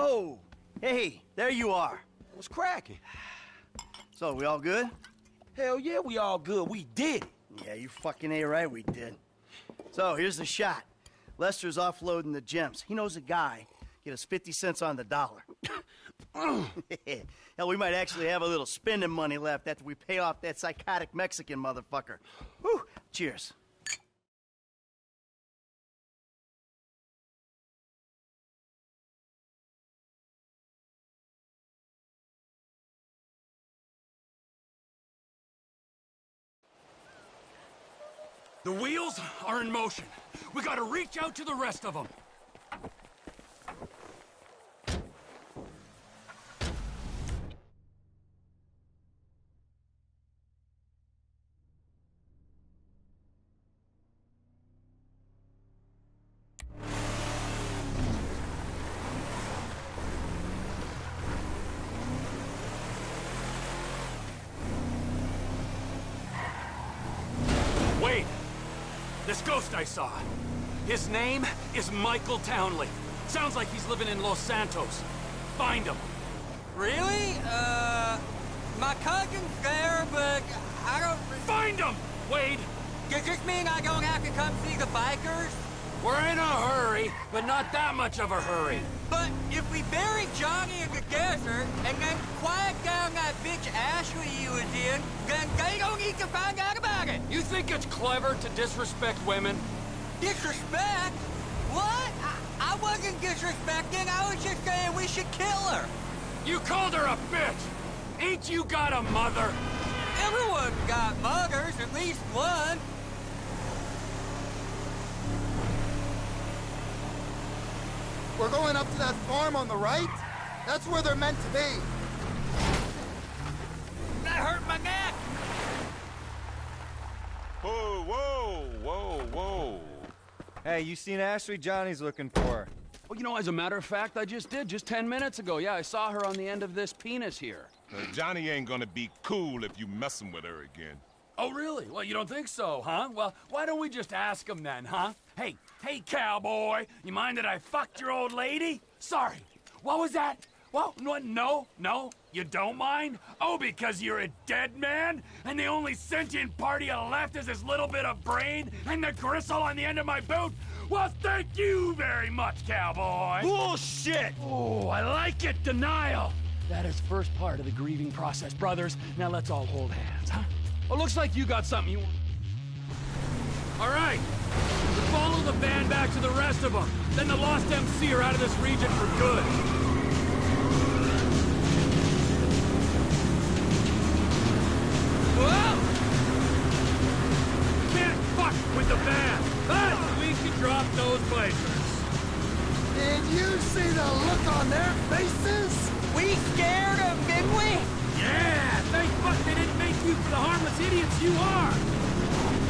Oh, hey, there you are. What's cracking? So, we all good? Hell yeah, we all good. We did it. Yeah, you fucking A right, we did. So, here's the shot. Lester's offloading the gems. He knows a guy. Get us 50 cents on the dollar. Hell, we might actually have a little spending money left after we pay off that psychotic Mexican motherfucker. Whew. Cheers. The wheels are in motion. We gotta reach out to the rest of them. Wait! This ghost I saw. His name is Michael Townley. Sounds like he's living in Los Santos. Find him. Really? Uh, my cousin's there, but I don't... Find him! Wade! Does this mean I don't have to come see the bikers? We're in a hurry, but not that much of a hurry. But if we bury Johnny in the desert and then quiet down that bitch Ashley you was in, then they don't need to find out about it. You think it's clever to disrespect women? Disrespect? What? I, I wasn't disrespecting. I was just saying we should kill her. You called her a bitch! Ain't you got a mother? Everyone's got mothers, at least one. We're going up to that farm on the right? That's where they're meant to be. That hurt my neck. Whoa, whoa, whoa, whoa. Hey, you seen Ashley Johnny's looking for? Well, you know, as a matter of fact, I just did, just 10 minutes ago. Yeah, I saw her on the end of this penis here. Now, Johnny ain't gonna be cool if you messing with her again. Oh, really? Well, you don't think so, huh? Well, why don't we just ask him then, huh? Hey, hey, cowboy, you mind that I fucked your old lady? Sorry. What was that? Well, no, no, no, you don't mind? Oh, because you're a dead man? And the only sentient part you left is this little bit of brain and the gristle on the end of my boot? Well, thank you very much, cowboy. Bullshit! Oh, I like it, denial. That is first part of the grieving process, brothers. Now let's all hold hands, huh? Well, looks like you got something you want. All right. Follow the van back to the rest of them. Then the Lost MC are out of this region for good. Whoa! Can't fuck with the van, but we can drop those blazers. Did you see the look on their faces? We scared them, didn't we? Yeah, thank fuck they didn't make you for the harmless idiots you are.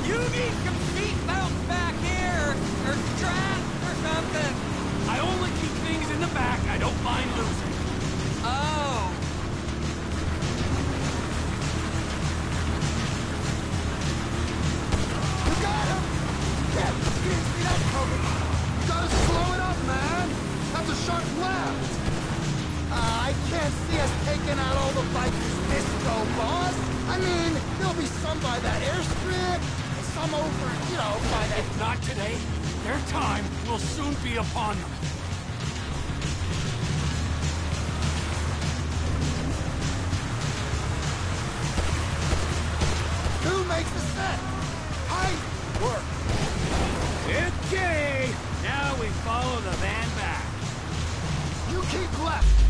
You need some seatbelts back here, or straps or something. I only keep things in the back I don't mind losing. Oh. You got him! Yeah, you didn't see that coming. Gotta slow it up, man. That's a sharp left. Uh, I can't see us taking out all the bikers this go, boss. I mean, there'll be some by that airstrip, and some over, you know, by that... If not today, their time will soon be upon them. Who makes the set? Tight work. Okay, now we follow the van back. You keep left.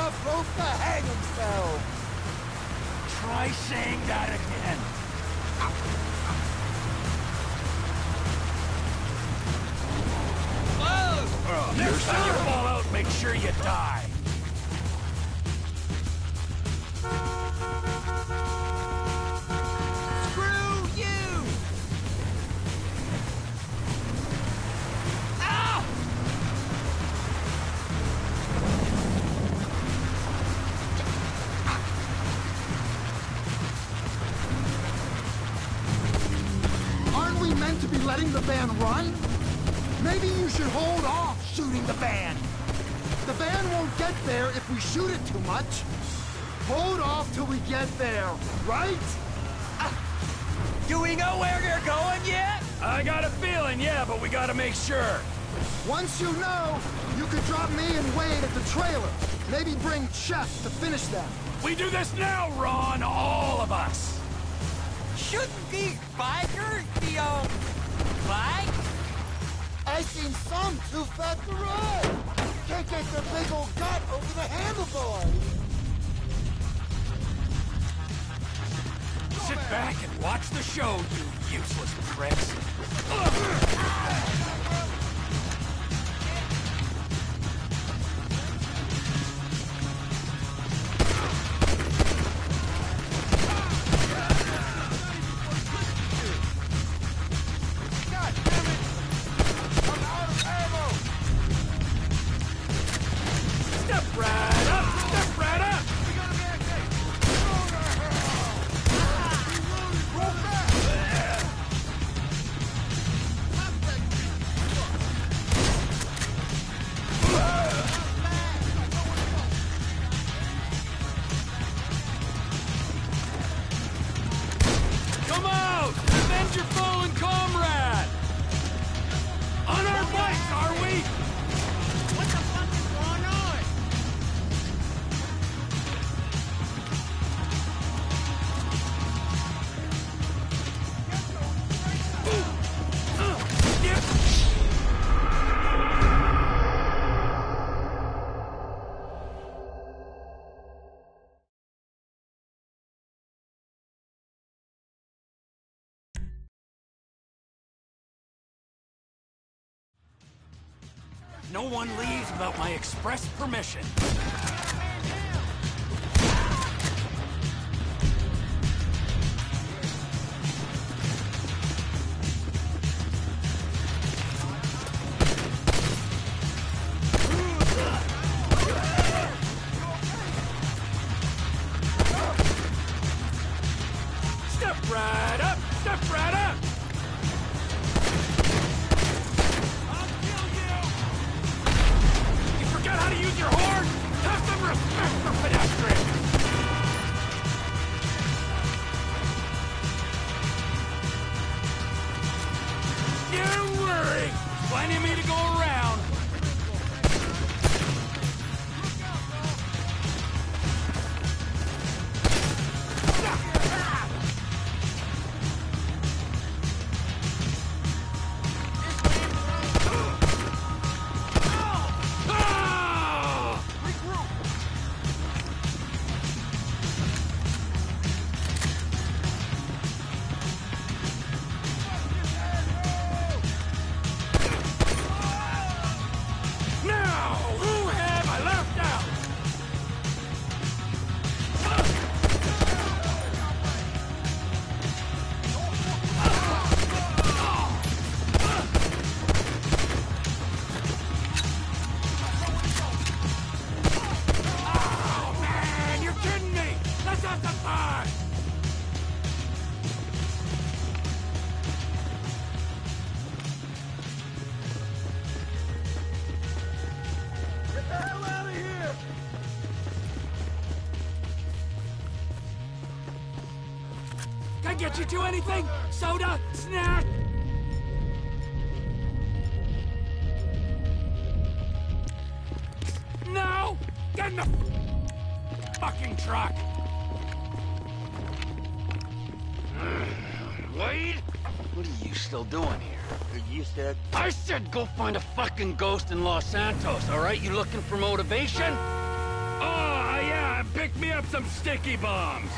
Enough rope to hang. Try saying that again. Next time you fall out, make sure you die. The van run? Maybe you should hold off shooting the van. The van won't get there if we shoot it too much. Hold off till we get there, right? Ah. Do we know where they're going yet? I got a feeling, yeah, but we gotta make sure. Once you know, you could drop me and Wade at the trailer. Maybe bring Chef to finish them. We do this now, Ron, all of us. Shouldn't these bikers be on bike? I seen some too fat to ride. Can't get their big old gut over the handlebars. Sit back and watch the show, you useless pricks. No one leaves without my express permission. Can I get you two anything? Soda? Snack? No! Get in the fucking truck! Wade? What are you still doing here? You said I said go find a fucking ghost in Los Santos, all right? You looking for motivation? Oh, yeah, pick me up some sticky bombs.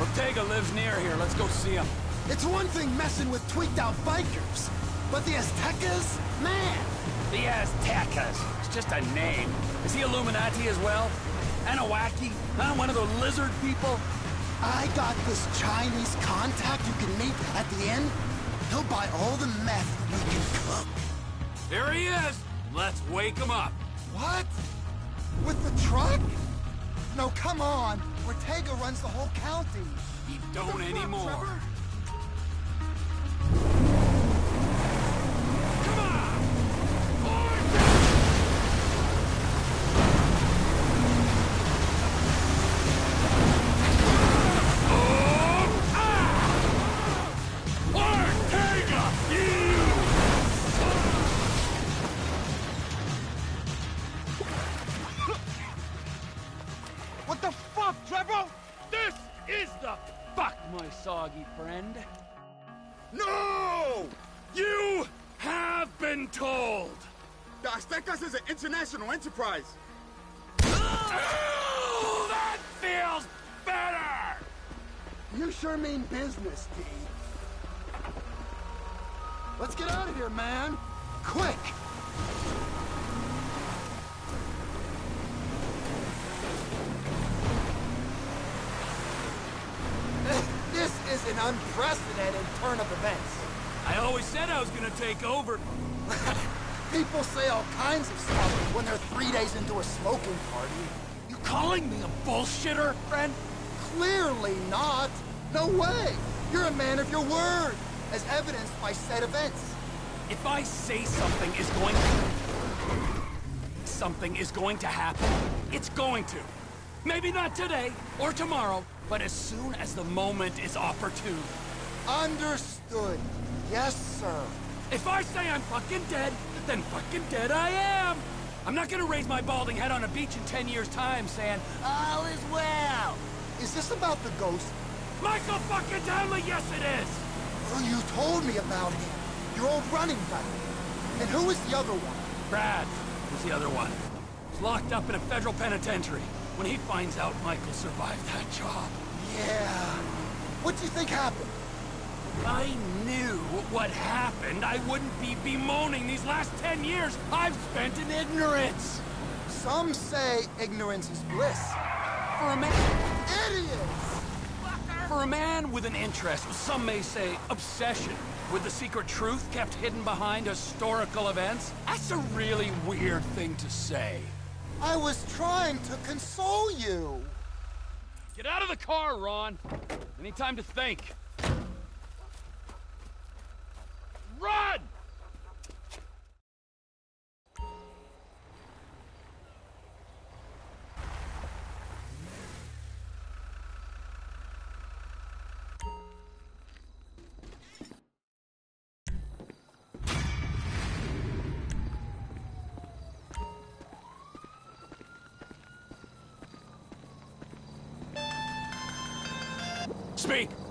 Ortega lives near here. Let's go see him. It's one thing messing with tweaked out bikers, but the Aztecas? Man! The Aztecas. It's just a name. Is he Illuminati as well? Anunnaki? Huh? One of the lizard people? I got this Chinese contact you can meet at the end. He'll buy all the meth we can cook. Here he is. Let's wake him up. What? With the truck? No, come on. Ortega runs the whole county. He don't anymore. Enterprise. Oh, that feels better! You sure mean business, D. Let's get out of here, man. Quick! This is an unprecedented turn of events. I always said I was gonna take over. People say all kinds of stuff when they're three days into a smoking party. You calling me a bullshitter, friend? Clearly not. No way. You're a man of your word, as evidenced by said events. If I say something is going to... Something is going to happen. It's going to. Maybe not today or tomorrow, but as soon as the moment is opportune. Understood. Yes, sir. If I say I'm fucking dead, then fucking dead I am. I'm not gonna raise my balding head on a beach in 10 years' time saying, all is well. Is this about the ghost? Michael fucking Townley, yes it is. Oh, you told me about him. Your old running buddy. And who was the other one? Brad was the other one. He's locked up in a federal penitentiary. When he finds out Michael survived that job, Yeah. What do you think happened? I knew what happened. I wouldn't be bemoaning these last 10 years I've spent in ignorance. Some say ignorance is bliss. For a man, Idiots! for a man with an interest, some may say obsession, with the secret truth kept hidden behind historical events, that's a really weird thing to say. I was trying to console you. Get out of the car, Ron. Any time to think. Run! Speak!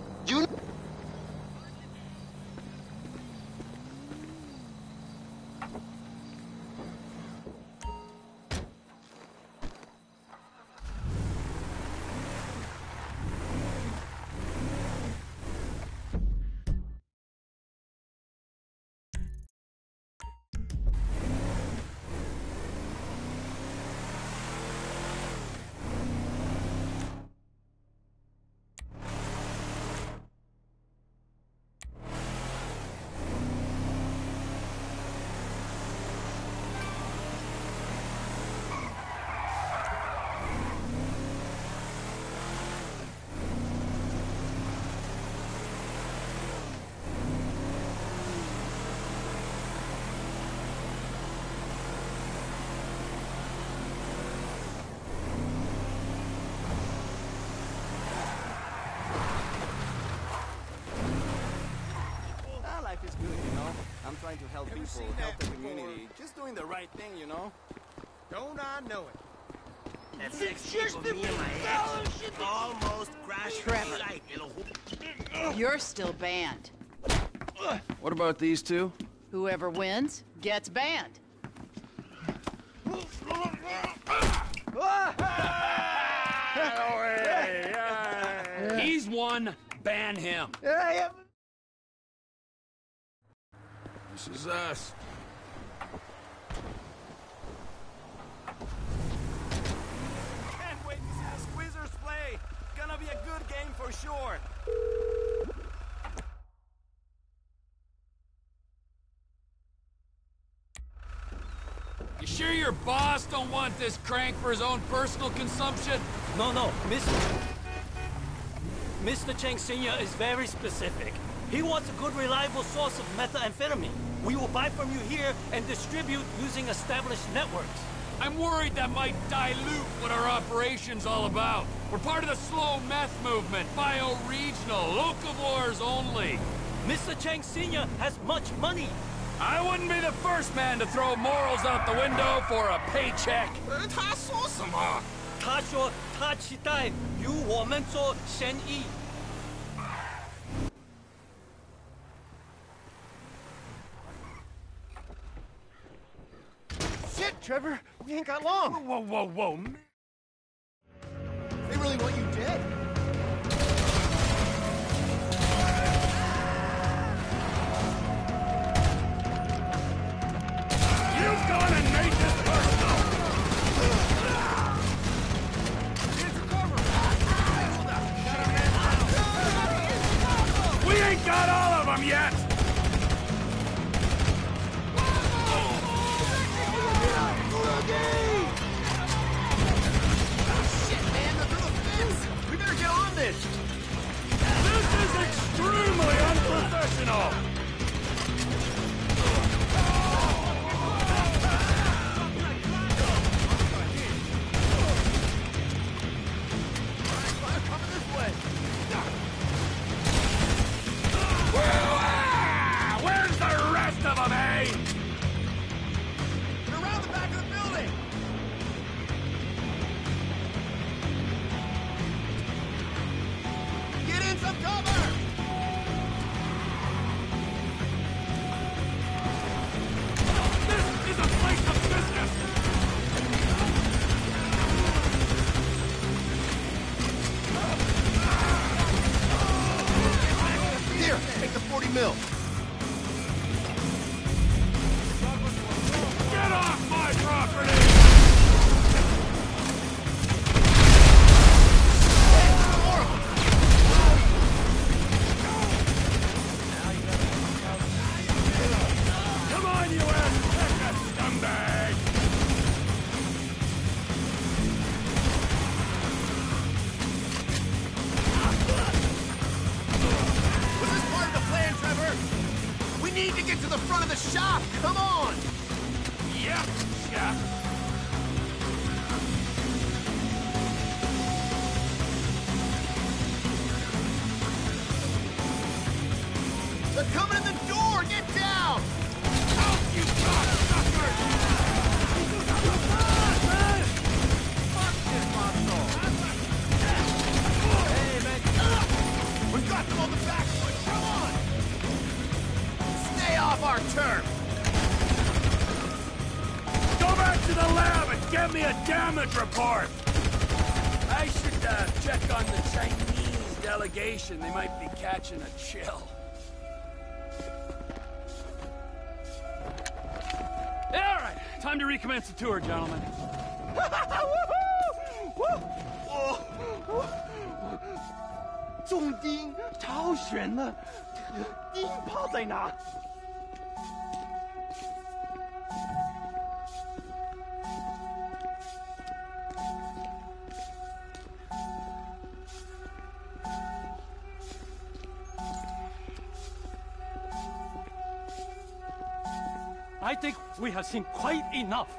People, help the community. Just doing the right thing, you know. Don't I know it? That sex tape of me and my ex almost crashed my life in a whoop. You're still banned. What about these two? Whoever wins gets banned. He's one, ban him. This is us. Can't wait to see the Squeezers play. Gonna be a good game for sure. You sure your boss don't want this crank for his own personal consumption? No, no, Mr. Mr. Cheng Sr. is very specific. He wants a good, reliable source of methamphetamine. We will buy from you here and distribute using established networks. I'm worried that might dilute what our operation's all about. We're part of the slow meth movement, bioregional, locavores only. Mr. Cheng Sr. has much money. I wouldn't be the first man to throw morals out the window for a paycheck. 他说什么?他说他期待由我们做生意。Trevor! We ain't got long! Whoa, whoa, whoa, man. They really want you dead? You've gone and made this personal. We ain't got all of them yet. 中钉，超悬了！钉炮在哪？We have seen quite enough.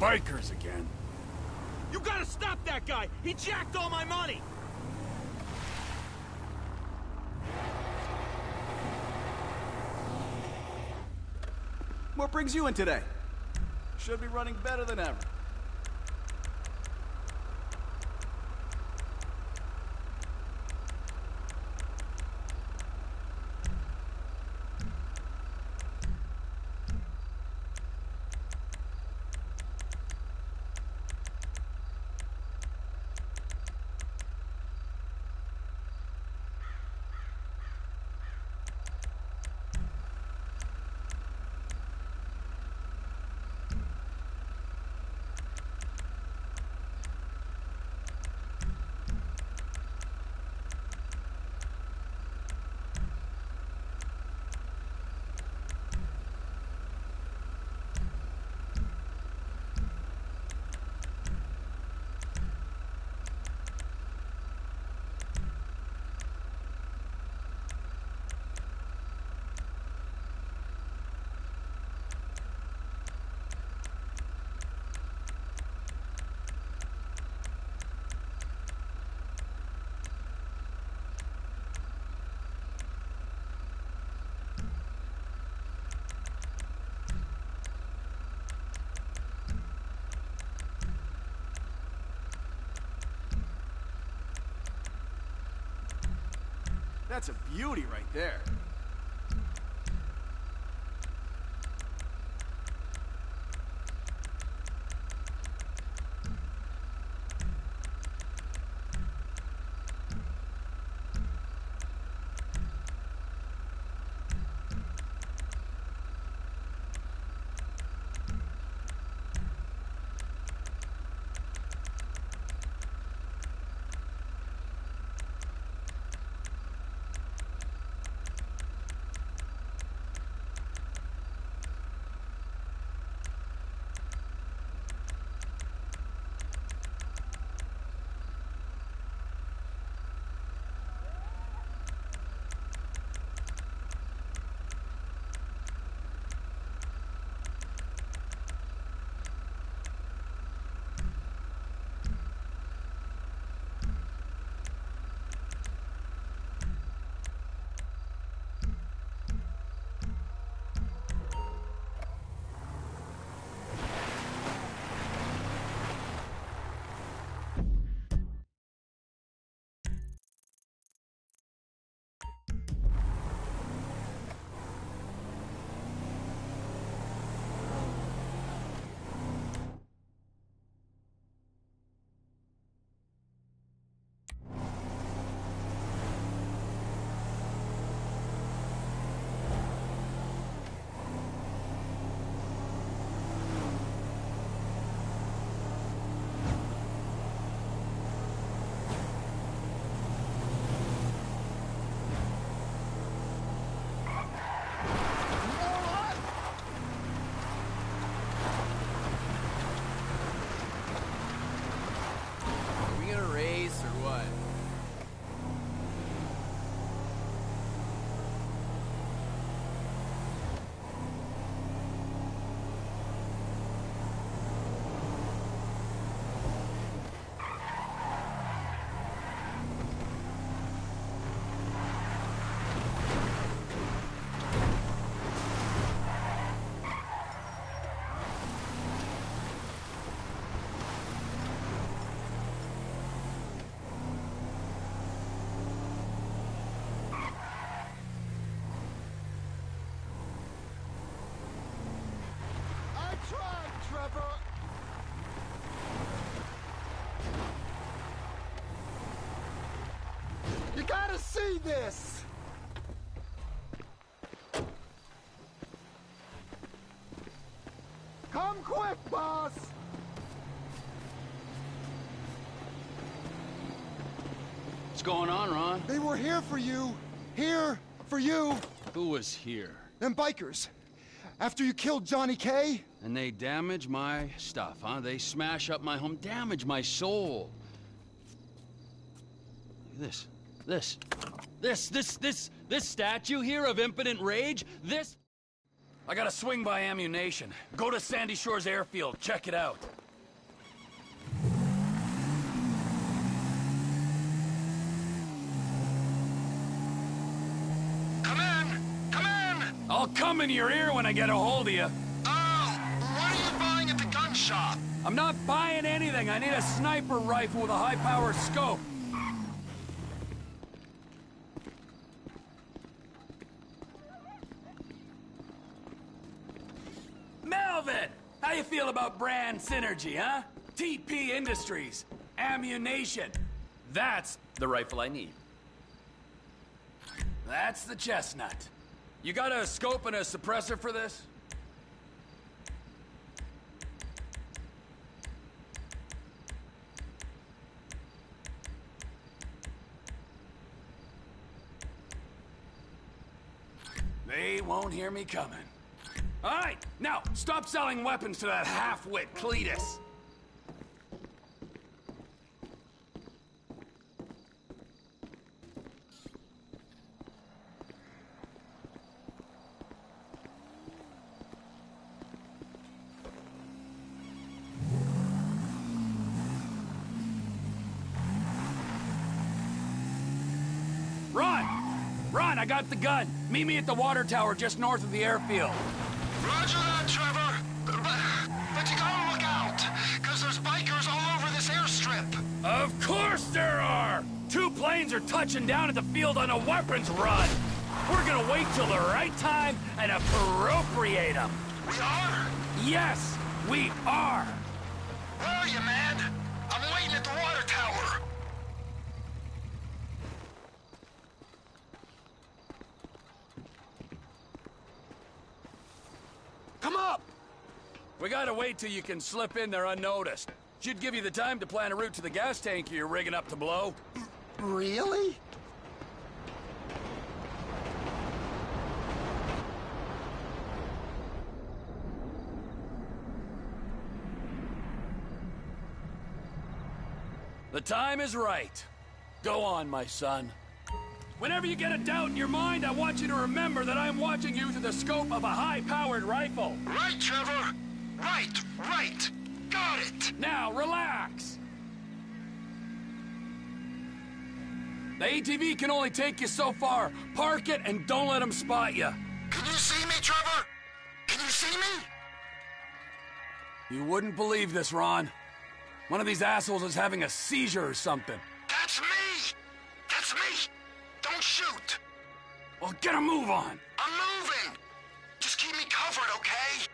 Bikers again. You gotta stop that guy! He jacked all my money! What brings you in today? Should be running better than ever. That's a beauty right there. This! Come quick, boss! What's going on, Ron? They were here for you. Here for you. Who was here? Them bikers. After you killed Johnny K. And they damage my stuff, huh? They smash up my home, damage my soul. Look at this. This. This, this, this, this statue here of impotent rage, this... I gotta swing by Ammu-Nation. Go to Sandy Shores Airfield, check it out. Come in! Come in! I'll come in your ear when I get a hold of you. Oh, what are you buying at the gun shop? I'm not buying anything. I need a sniper rifle with a high-power scope. You feel about brand synergy, huh? TP Industries. Ammu-Nation. That's the rifle I need. That's the chestnut. You got a scope and a suppressor for this? They won't hear me coming. All right, now, stop selling weapons to that half-wit Cletus. Run! Run, I got the gun. Meet me at the water tower just north of the airfield. Roger that, Trevor. But, but you gotta look out, because there's bikers all over this airstrip. Of course there are! Two planes are touching down at the field on a weapons run. We're gonna wait till the right time and appropriate them. We are? Yes, we are. Where are you, man? Gotta wait till you can slip in there unnoticed. Should give you the time to plan a route to the gas tank you're rigging up to blow. Really? The time is right. Go on, my son. Whenever you get a doubt in your mind, I want you to remember that I'm watching you through the scope of a high-powered rifle. Right, Trevor. Right, right. Got it. Now, relax. The ATV can only take you so far. Park it and don't let them spot you. Can you see me, Trevor? Can you see me? You wouldn't believe this, Ron. One of these assholes is having a seizure or something. That's me. That's me. Don't shoot. Well, get a move on. I'm moving. Just keep me covered, okay?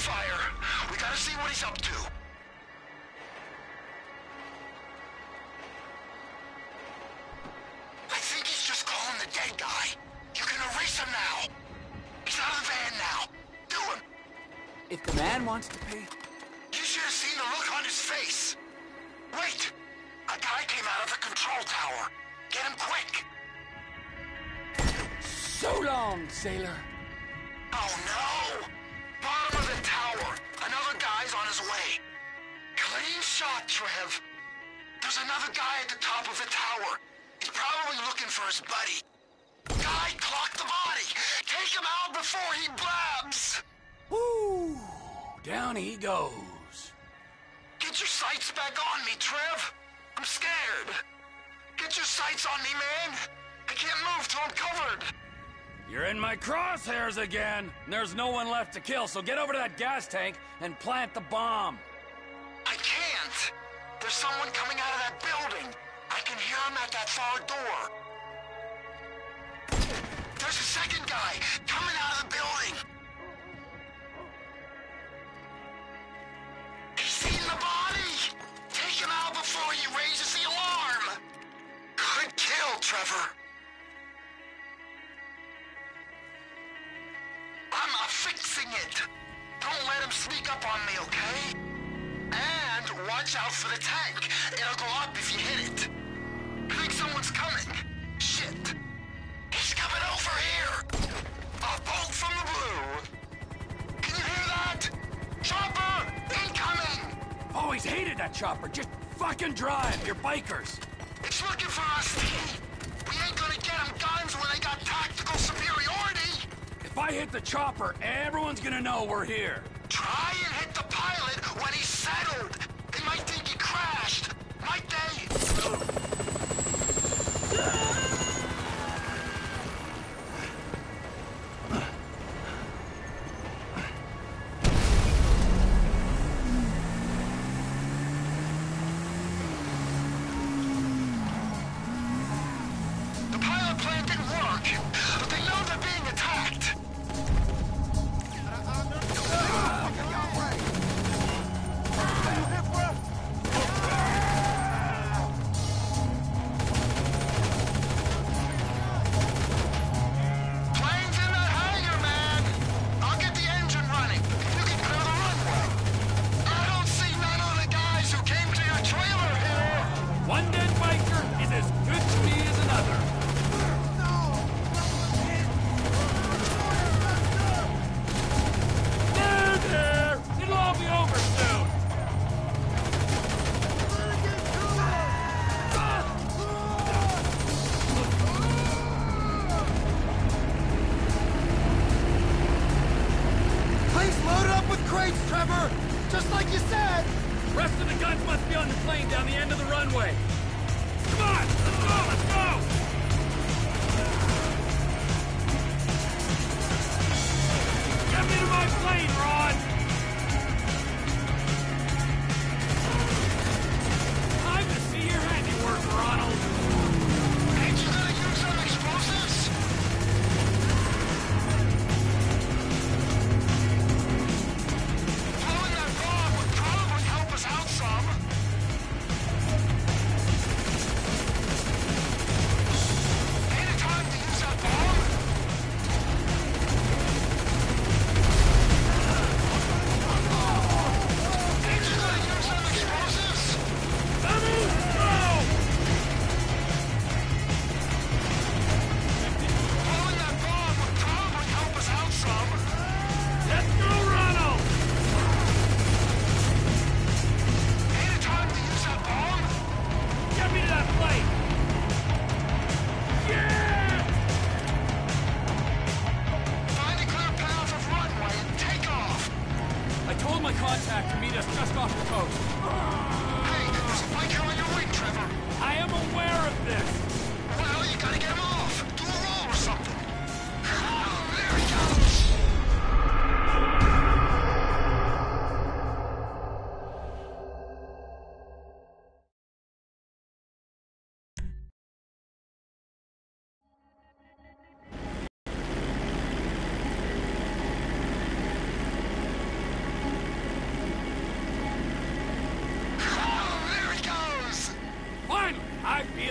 Fire. We gotta see what he's up to. I think he's just calling the dead guy. You can erase him now. He's out of the van now. Do him. If the man wants to pay... You should have seen the look on his face. Wait! A guy came out of the control tower. Get him quick! So long, sailor. Down he goes. Get your sights back on me, Trev. I'm scared. Get your sights on me, man. I can't move till I'm covered. You're in my crosshairs again. There's no one left to kill, so get over to that gas tank and plant the bomb. I can't. There's someone coming out of that building. I can hear him at that far door. There's a second guy coming Trevor. I'm fixing it. Don't let him sneak up on me, okay? And watch out for the tank. It'll go up if you hit it. I think someone's coming. Shit. He's coming over here. A bolt from the blue. Can you hear that? Chopper! Incoming! Always hated that chopper. Just fucking drive. You're bikers. It's looking for us, T. We ain't gonna get them guns when they got tactical superiority. If I hit the chopper, everyone's gonna know we're here. Try and hit the pilot when he's settled. They might think he crashed. Might they?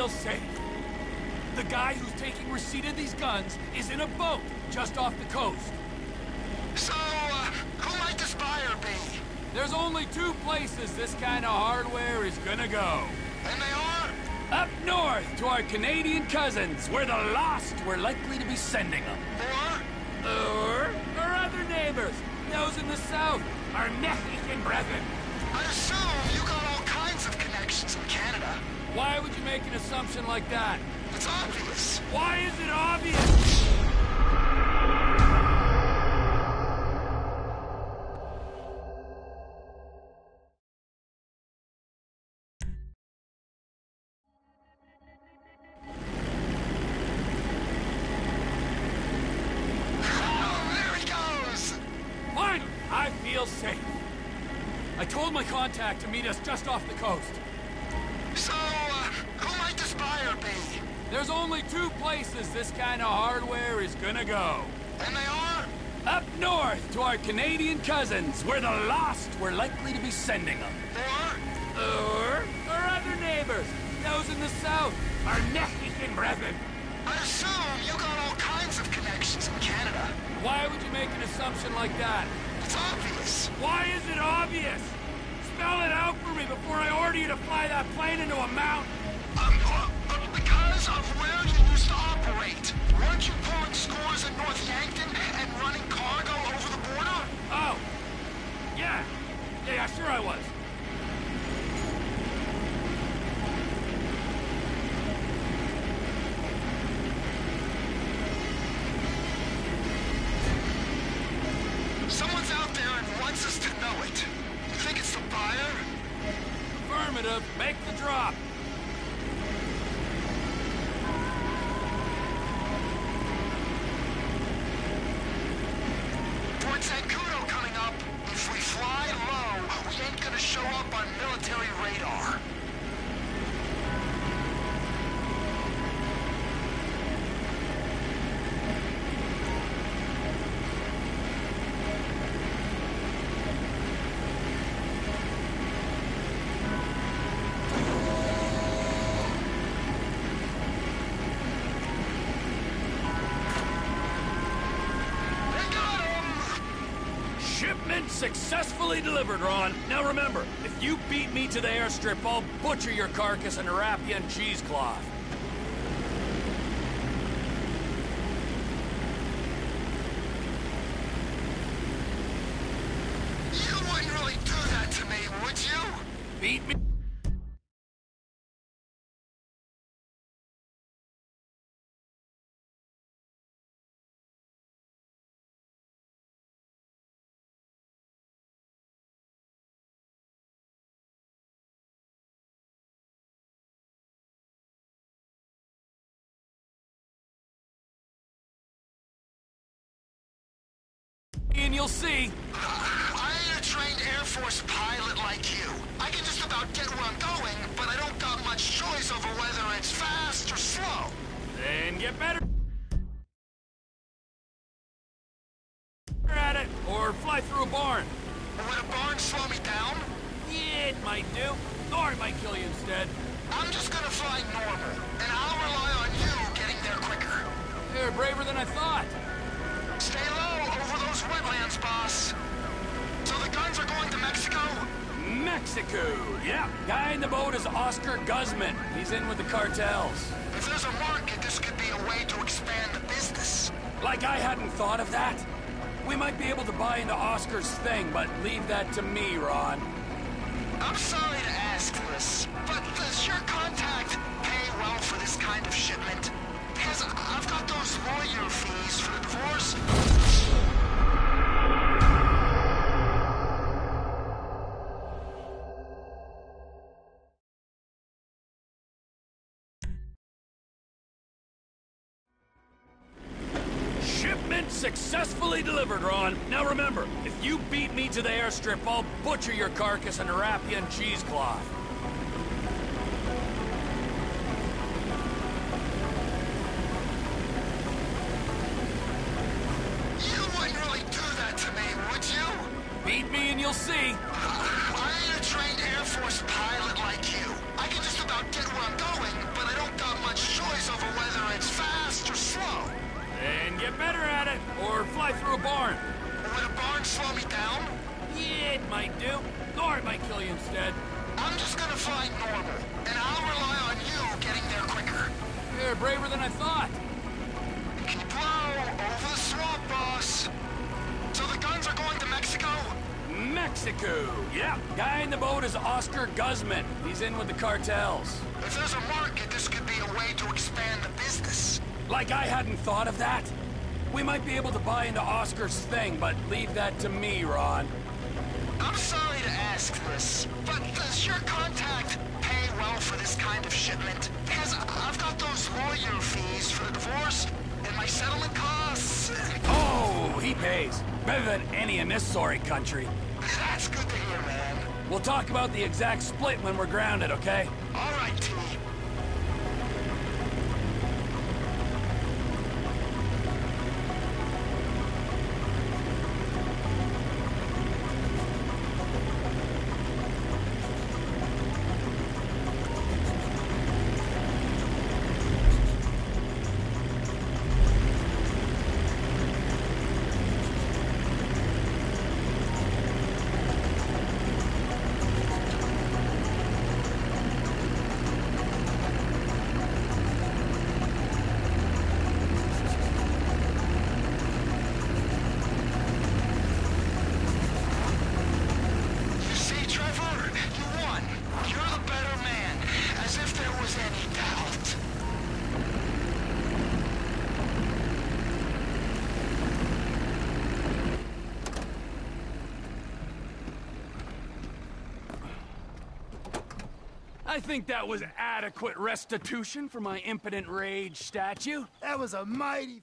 Feel safe. The guy who's taking receipt of these guns is in a boat just off the coast. So, uh, who might this buyer be? There's only two places this kind of hardware is gonna go. And they are? Up north to our Canadian cousins, where the lost were likely to be sending them. Or? Or our other neighbors, those in the south, our Mexican brethren. I assume you got all kinds of connections in Canada. Why would you make an assumption like that? It's obvious. Why is it obvious? Cousins, where the last we're likely to be sending them. Or? Or our other neighbors, those in the south, our Mexican brethren. I assume you got all kinds of connections in Canada. Why would you make an assumption like that? It's obvious. Why is it obvious? Spell it out for me before I order you to fly that plane into a mountain. Um, uh, because of where you used to operate. Weren't you pulling scores in North Yankton and running cargo the border? Oh. Yeah, yeah, sure I was. Successfully delivered, Ron. Now remember, if you beat me to the airstrip, I'll butcher your carcass and wrap you in cheesecloth. You'll see. I ain't a trained Air Force pilot like you. I can just about get where I'm going, but I don't got much choice over whether it's fast or slow. Then get better at it, or fly through a barn. Would a barn slow me down? Yeah, it might do. Or it might kill you instead. I'm just gonna fly normal, and I'll rely on you getting there quicker. You're braver than I thought. Stay low over those wetlands, boss. So the guns are going to Mexico? Mexico. Yeah, guy in the boat is Oscar Guzman. He's in with the cartels. If there's a market, this could be a way to expand the business. Like I hadn't thought of that. We might be able to buy into Oscar's thing, but leave that to me, Ron. I'm sorry to ask this, but does your contact pay well for this kind of shipment? Because I've got those lawyer fees for the divorce. You beat me to the airstrip, I'll butcher your carcass and wrap you in cheesecloth. You wouldn't really do that to me, would you? Beat me and you'll see. I ain't a trained Air Force pilot like you. I can just about get where I'm going, but I don't got much choice over whether it's fast or slow. Then get better at it, or fly through a barn. Would a barn slow me down? Yeah, it might do. Or it might kill you instead. I'm just gonna fly normal, and I'll rely on you getting there quicker. You're braver than I thought. Keep low, over the swamp, boss. So the guns are going to Mexico? Mexico. Yeah, guy in the boat is Oscar Guzman. He's in with the cartels. If there's a market, this could be a way to expand the business. Like I hadn't thought of that. We might be able to buy into Oscar's thing, but leave that to me, Ron. I'm sorry to ask this, but does your contact pay well for this kind of shipment? Because I've got those lawyer fees for the divorce and my settlement costs. Oh, he pays. Better than any in this sorry country. That's good to hear, man. We'll talk about the exact split when we're grounded, okay? All right, team. I think that was adequate restitution for my impotent rage statue. That was a mighty...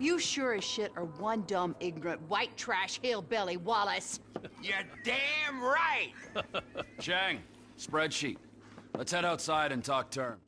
You sure as shit are one dumb, ignorant, white trash hillbilly, Wallace. You're damn right! Cheng, spreadsheet. Let's head outside and talk terms.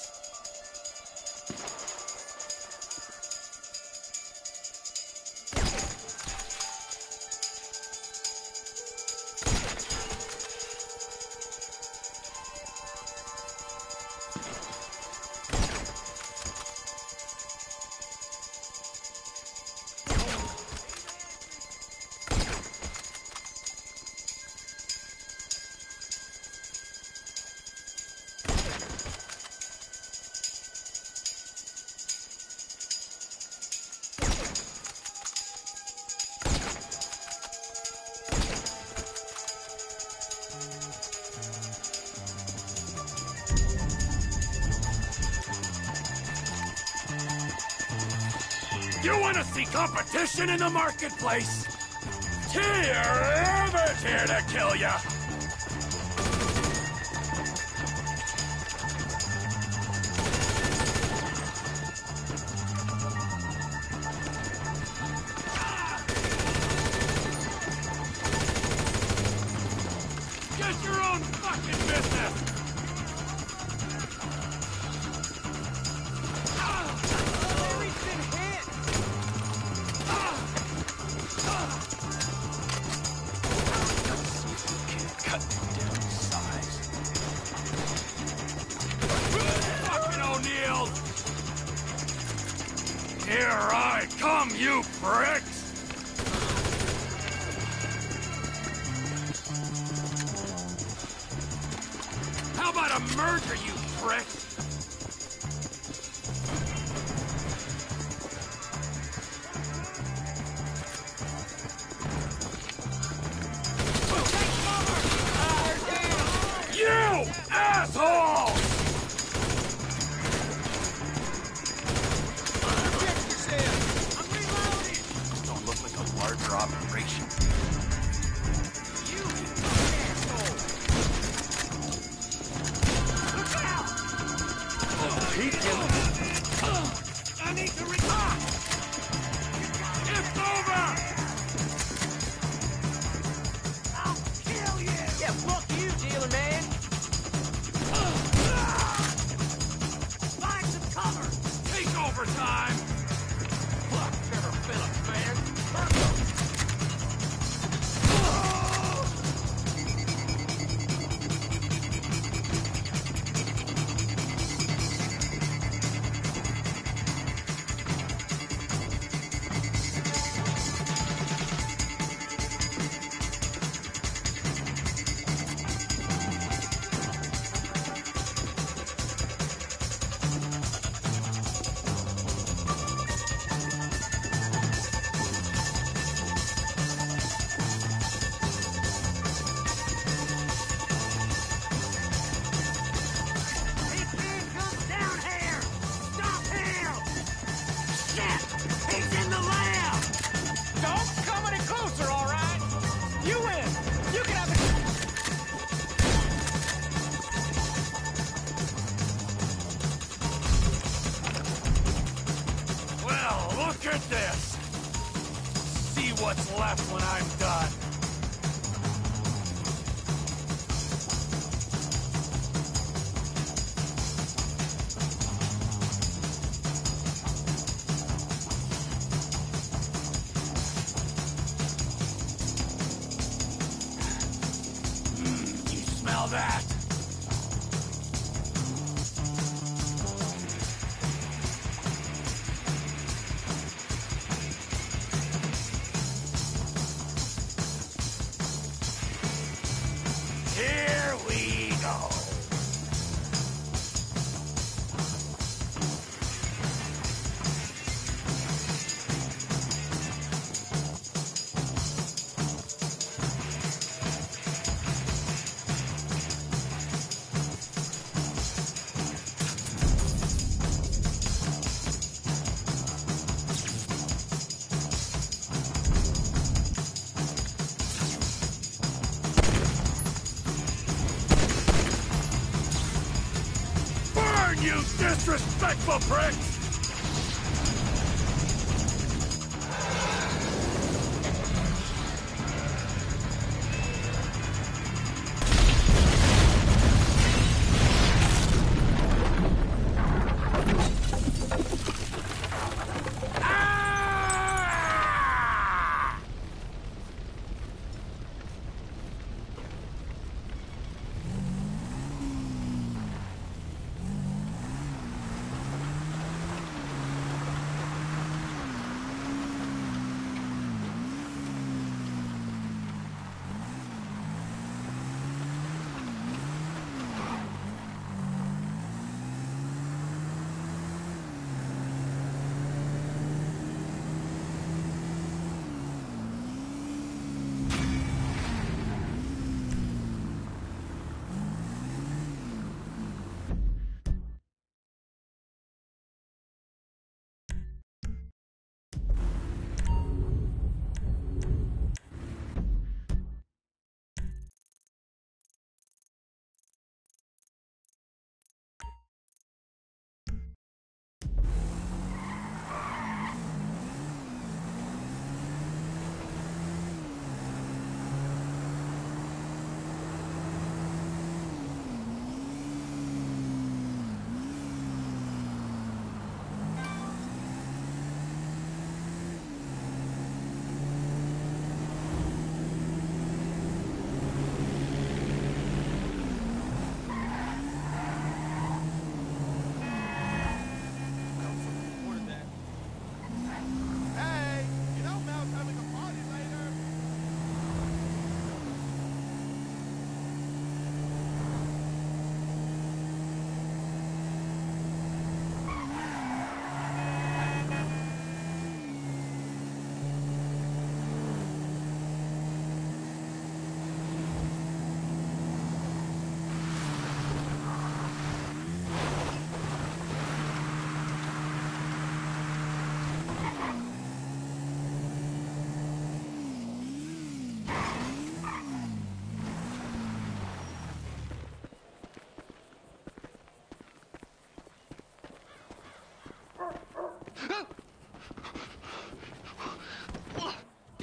In the marketplace? Here, Everett's here to kill ya! Get your own fucking business! Come, disrespectful pricks!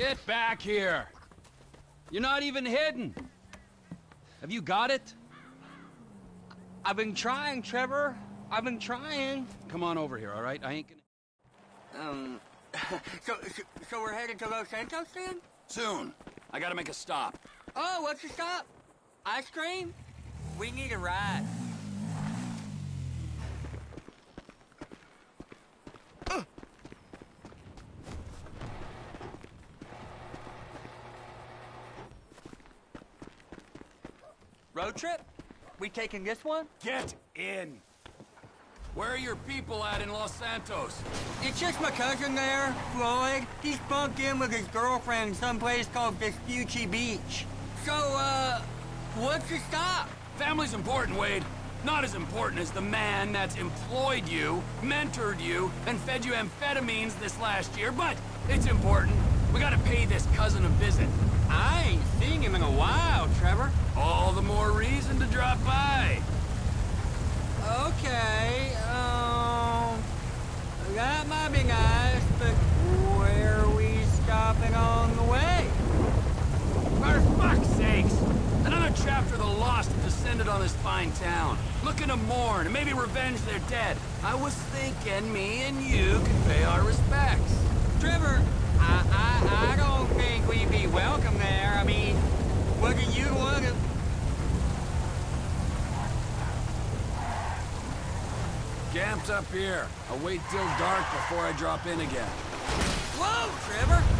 Get back here! You're not even hidden! Have you got it? I've been trying, Trevor. I've been trying. Come on over here, all right? I ain't gonna... Um, so, so, so we're headed to Los Santos then? Soon. I gotta make a stop. Oh, what's the stop? Ice cream? We need a ride. Trip? We taking this one? Get in! Where are your people at in Los Santos? It's just my cousin there, Floyd. He's bunked in with his girlfriend someplace called Vespucci Beach. So, uh, what's the stop? Family's important, Wade. Not as important as the man that's employed you, mentored you, and fed you amphetamines this last year, but it's important. We gotta pay this cousin a visit. I ain't seen him in a while, Trevor. All the more reason to drop by. Okay, um... That might be nice, but where are we stopping on the way? For fuck's sakes! Another chapter of the lost have descended on this fine town. Looking to mourn and maybe revenge their dead. I was thinking me and you could pay our respects. Trevor, I, I, I don't think we'd be welcome there. I mean, what do you want to... Camped up here. I'll wait till dark before I drop in again. Whoa, Trevor!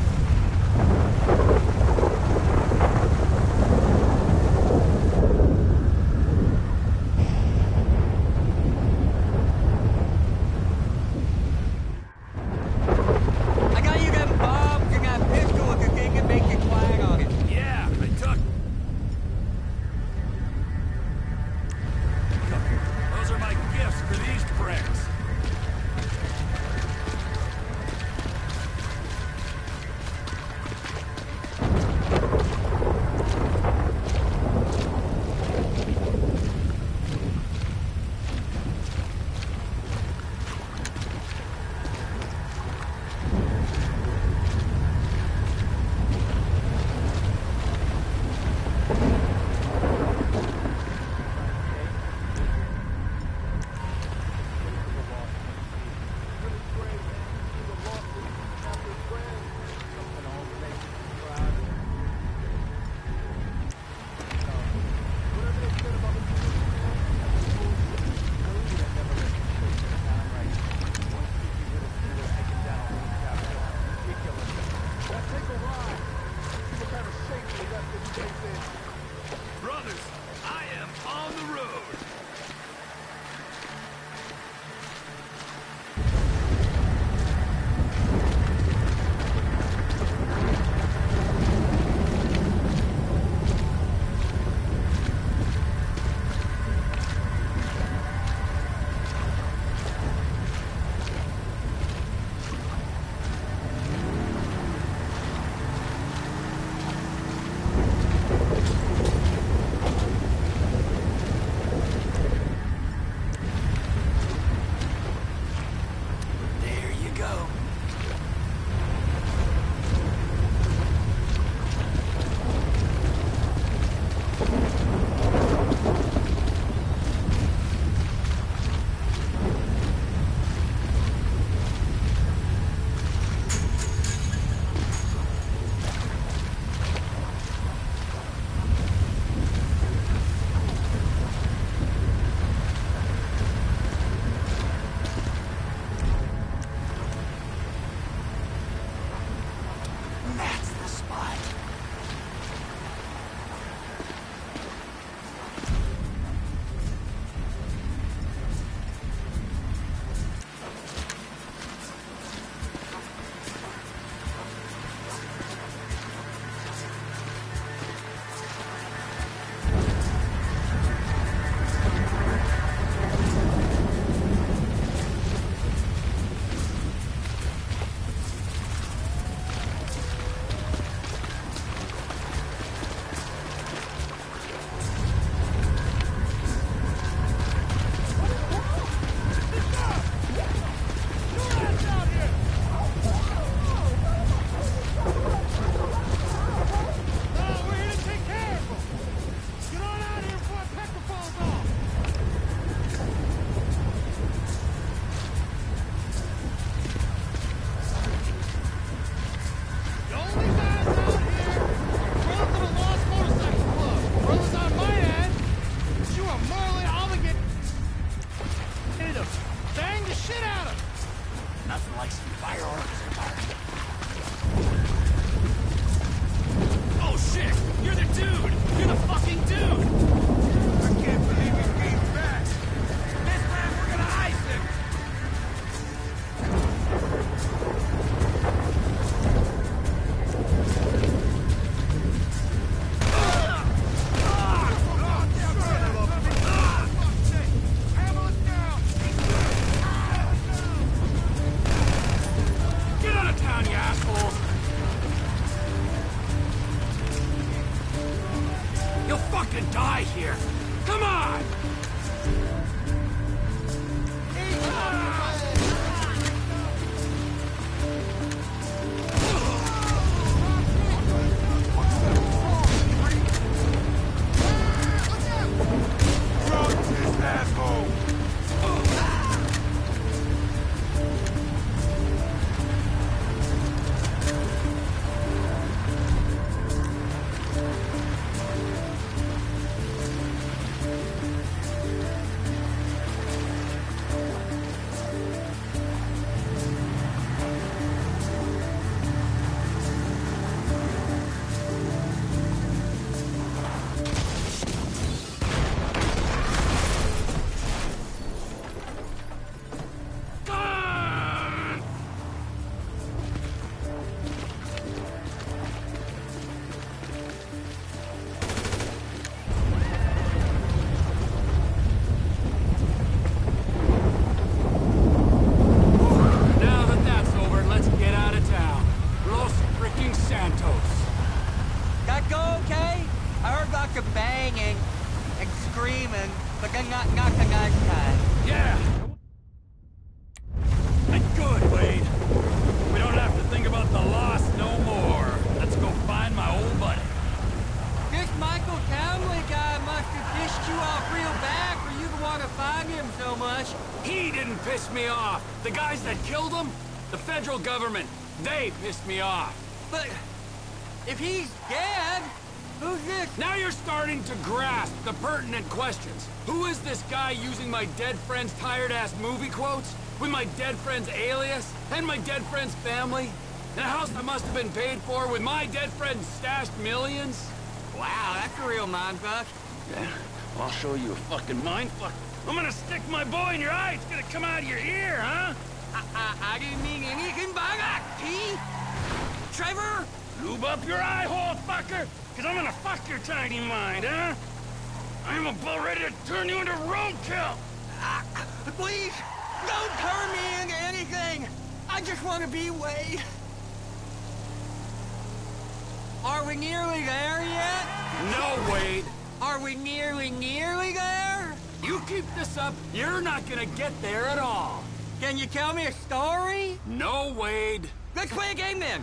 Me off. But if he's dead, who's this? Now you're starting to grasp the pertinent questions. Who is this guy using my dead friend's tired-ass movie quotes? With my dead friend's alias? And my dead friend's family? In a house that must have been paid for with my dead friend's stashed millions? Wow, that's a real mindfuck. Yeah, I'll show you a fucking mindfuck. I'm gonna stick my boy in your eye. It's gonna come out of your ear, huh? I, I, I didn't mean anything by that, T. Trevor? Lube up your eye hole, fucker! Cause I'm gonna fuck your tiny mind, huh? I'm about ready to turn you into roadkill! Ah, please, don't turn me into anything. I just want to be Wade. Are we nearly there yet? No, Wade. Are we nearly, nearly there? You keep this up, you're not gonna get there at all. Can you tell me a story? No, Wade. Let's play a game then.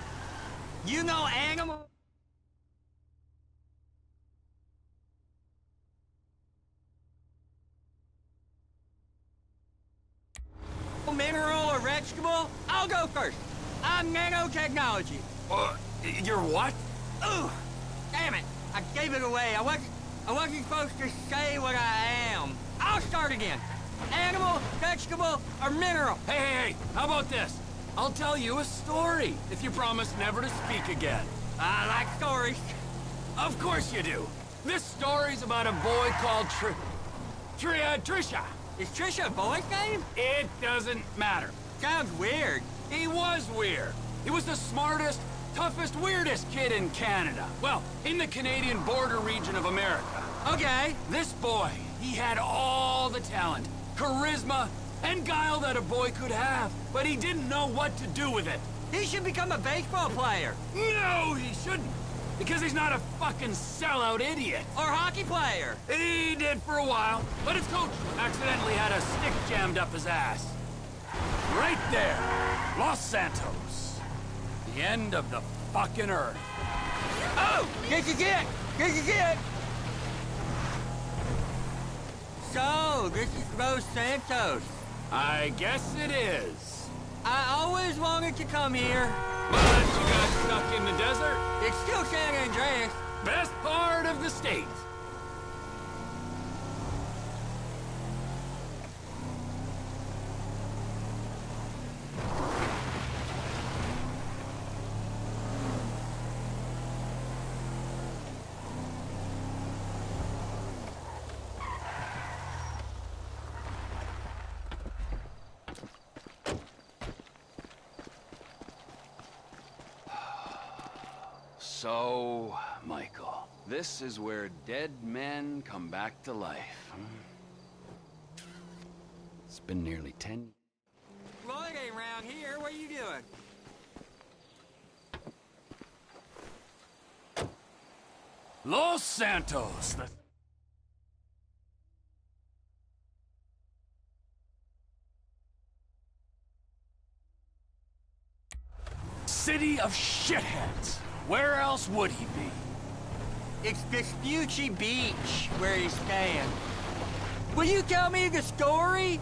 You know animal... Mineral or vegetable? I'll go first. I'm nanotechnology. Uh, you're what? Ooh, damn it. I gave it away. I wasn't, I wasn't supposed to say what I am. I'll start again. Animal, vegetable, or mineral? Hey, hey, hey, how about this? I'll tell you a story if you promise never to speak again. I like stories. Of course you do. This story's about a boy called Tr... Tri... uh, Trisha. Is Trisha a boy's name? It doesn't matter. Sounds weird. He was weird. He was the smartest, toughest, weirdest kid in Canada. Well, in the Canadian border region of America. Okay. This boy, he had all the talent, charisma, and guile that a boy could have, but he didn't know what to do with it. He should become a baseball player. No, he shouldn't. Because he's not a fucking sellout idiot. Or hockey player. He did for a while, but his coach accidentally had a stick jammed up his ass. Right there, Los Santos. The end of the fucking earth. Oh! This is it! This is it! So, this is Los Santos. I guess it is. I always wanted to come here. But you got stuck in the desert? It's still San Andreas. Best part of the state. So, Michael, this is where dead men come back to life. It's been nearly ten. Lloyd ain't round here. What are you doing? Los Santos! The City of Shitheads! Where else would he be? It's Vespucci Beach where he's staying. Will you tell me the story?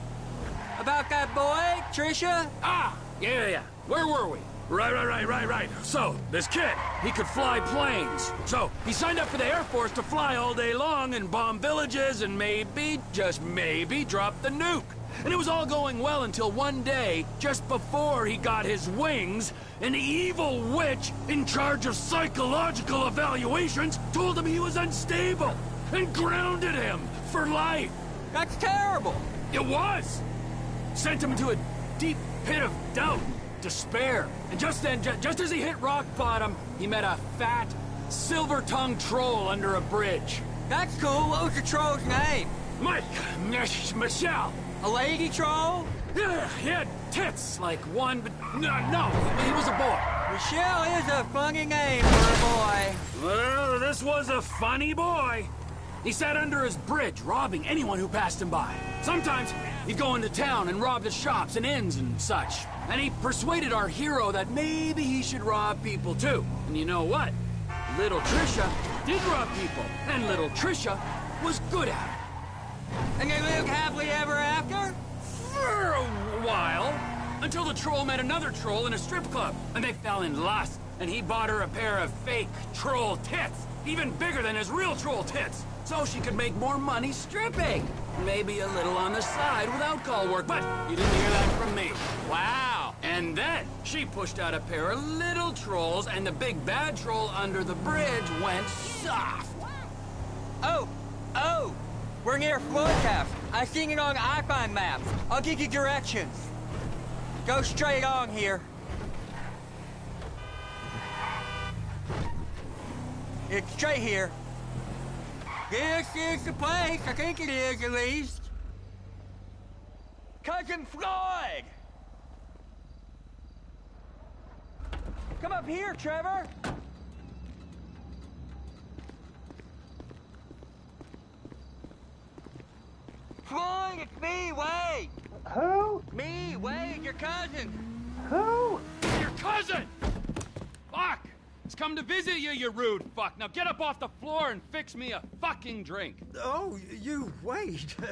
About that boy, Trisha? Ah, yeah, yeah. Where were we? Right, right, right, right, right. So, this kid, he could fly planes. So, he signed up for the Air Force to fly all day long and bomb villages and maybe, just maybe, drop the nuke. And it was all going well until one day, just before he got his wings, an evil witch in charge of psychological evaluations told him he was unstable and grounded him for life. That's terrible. It was. Sent him into a deep pit of doubt, despair. And just then, ju just as he hit rock bottom, he met a fat, silver-tongued troll under a bridge. That's cool. What was the troll's name? Mike, Michelle. A lady troll? Yeah, he had tits like one, but no, no, he was a boy. Michelle is a funny name for a boy. Well, this was a funny boy. He sat under his bridge, robbing anyone who passed him by. Sometimes he'd go into town and rob the shops and inns and such. And he persuaded our hero that maybe he should rob people too. And you know what? Little Trisha did rob people, and little Trisha was good at it. And they lived happily ever after? For a while. Until the troll met another troll in a strip club, and they fell in lust. And he bought her a pair of fake troll tits, even bigger than his real troll tits, so she could make more money stripping. Maybe a little on the side without call work, but you didn't hear that from me. Wow. And then she pushed out a pair of little trolls, and the big bad troll under the bridge went soft. Oh, oh, we're near Floodcast. I've seen it on iPhone maps. I'll give you directions. Go straight on here. It's straight here. This is the place. I think it is, at least. Cousin Floyd! Come up here, Trevor. Floyd, it's me, Wade. Who? Me, Wade, your cousin. Who? Your cousin! Fuck! He's come to visit you, you rude fuck. Now get up off the floor and fix me a fucking drink. Oh, you wait.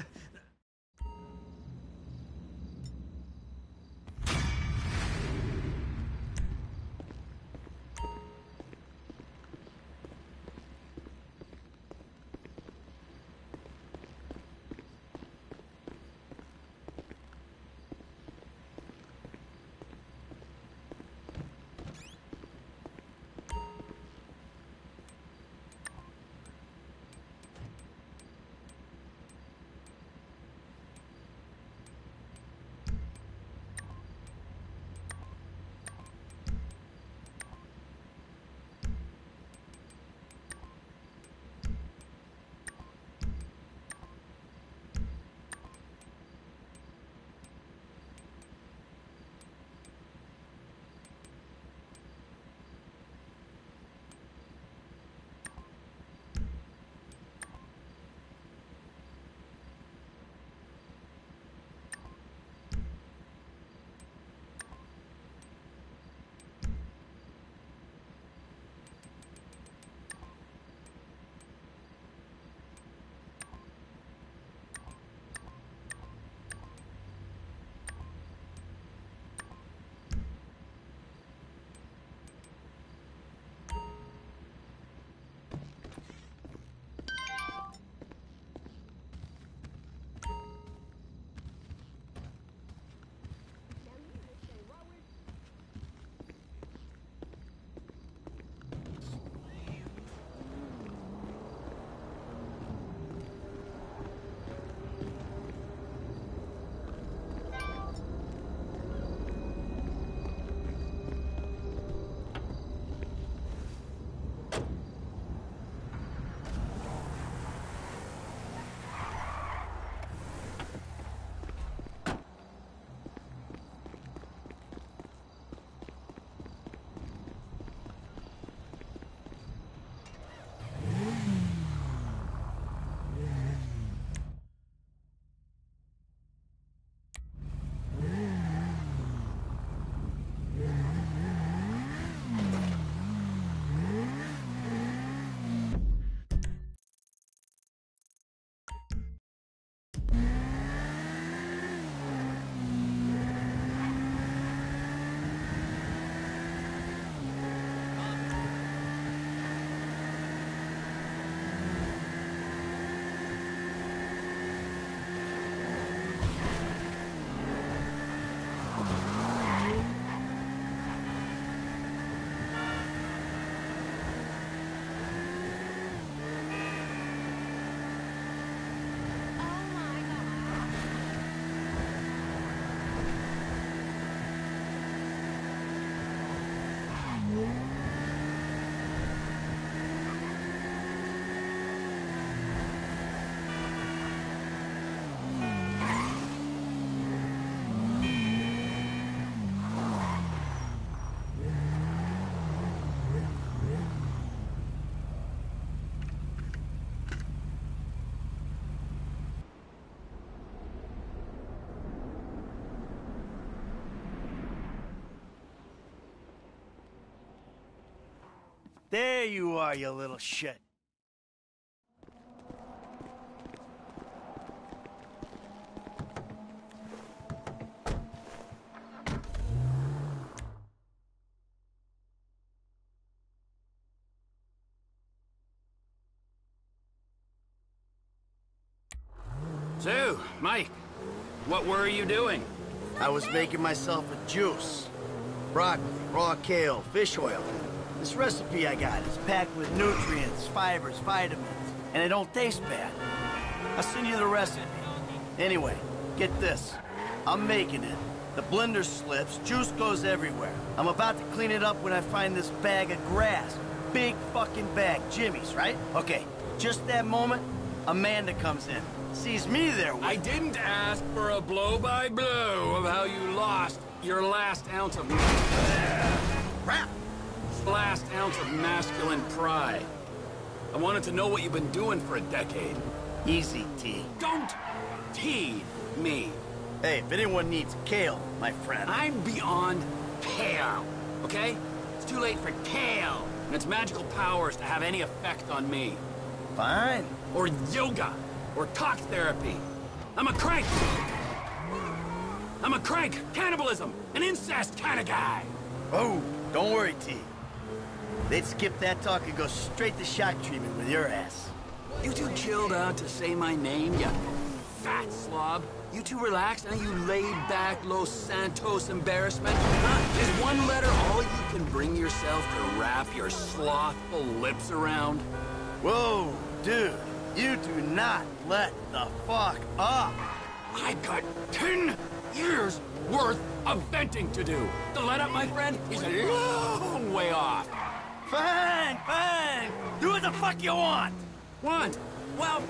There you are, you little shit. So, Mike, what were you doing? I was making myself a juice. Broccoli, raw kale, fish oil. This recipe I got is packed with nutrients, fibers, vitamins, and it don't taste bad. I'll send you the recipe. Anyway, get this. I'm making it. The blender slips, juice goes everywhere. I'm about to clean it up when I find this bag of grass. Big fucking bag, Jimmy's, right? Okay, just that moment, Amanda comes in. Sees me there. I didn't ask for a blow-by-blow of how you lost your last ounce of... Last ounce of masculine pride. I wanted to know what you've been doing for a decade. Easy, T. Don't tease me. Hey, if anyone needs kale, my friend... I'm beyond pale, okay? It's too late for kale and its magical powers to have any effect on me. Fine. Or yoga, or talk therapy. I'm a crank. I'm a crank, cannibalism, an incest kind of guy. Oh, don't worry, T. They'd skip that talk and go straight to shock treatment with your ass. You too chilled out to say my name, you fat slob? You too relaxed and you laid back Los Santos embarrassment? Huh? Is one letter all you can bring yourself to wrap your slothful lips around? Whoa, dude. You do not let the fuck up. I got ten years worth of venting to do. The let up, my friend, is a long way off. Fine, fine. Do what the fuck you want. Want? Well,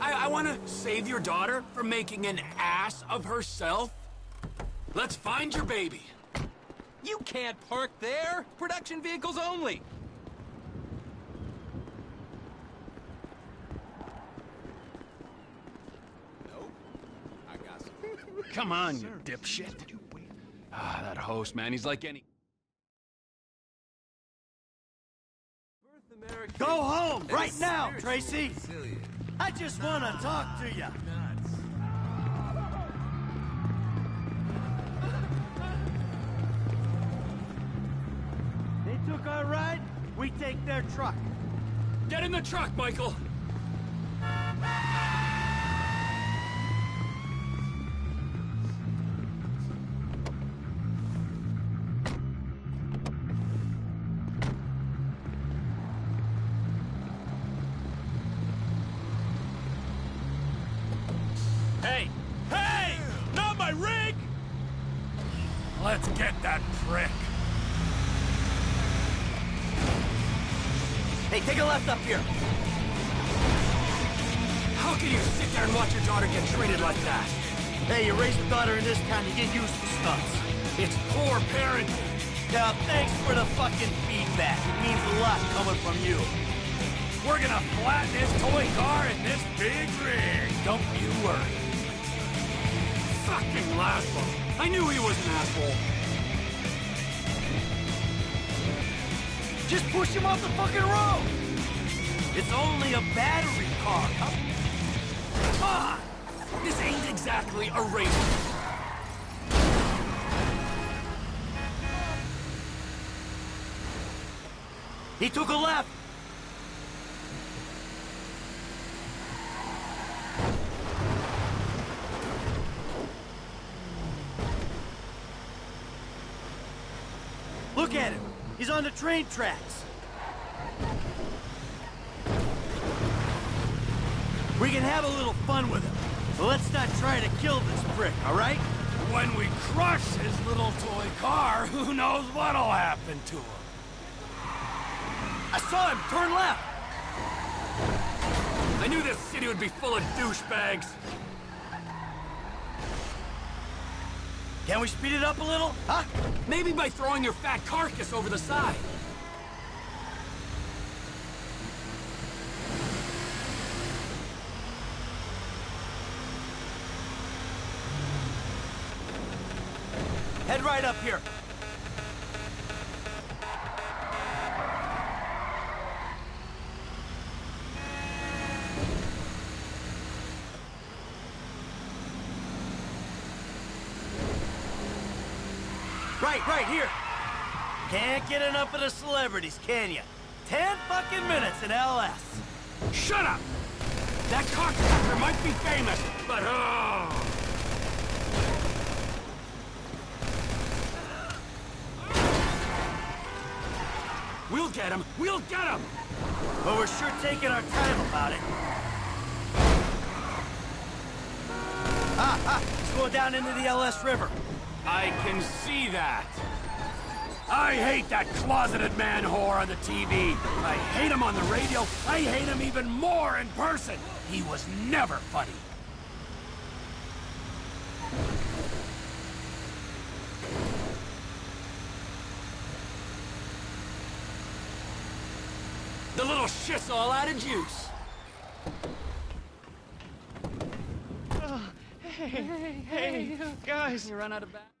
I, I want to save your daughter from making an ass of herself. Let's find your baby. You can't park there. Production vehicles only. Nope. I got some. Come on, you dipshit. Ah, that host, man, he's like any... Go home right now, Tracy. I just want to talk to you. They took our ride, we take their truck. Get in the truck, Michael. Hey, take a left up here. How can you sit there and watch your daughter get treated like that? Hey, you raise a daughter in this town, you get used to stunts. It's poor parenting. Now, thanks for the fucking feedback. It means a lot coming from you. We're gonna flatten this toy car in this big rig. Don't you worry. Fucking Lazlow. I knew he was an asshole. Just push him off the fucking road. It's only a battery car. Come, come on. This ain't exactly a race. He took a left. Look at him. He's on the train tracks. We can have a little fun with him. But let's not try to kill this prick, all right? When we crush his little toy car, who knows what'll happen to him? I saw him turn left. I knew this city would be full of douchebags. Can we speed it up a little, huh? Maybe by throwing your fat carcass over the side. Head right up here. Get enough of the celebrities, can you? Ten fucking minutes in LS. Shut up! That cocksucker might be famous, but oh! We'll get him! We'll get him! But we're sure taking our time about it. Ah, ah, he's going down into the LS River. I can see that. I hate that closeted man whore on the TV. I hate him on the radio. I hate him even more in person. He was never funny. The little shit's all out of juice. Oh, hey, hey, hey, guys. You run out of bat.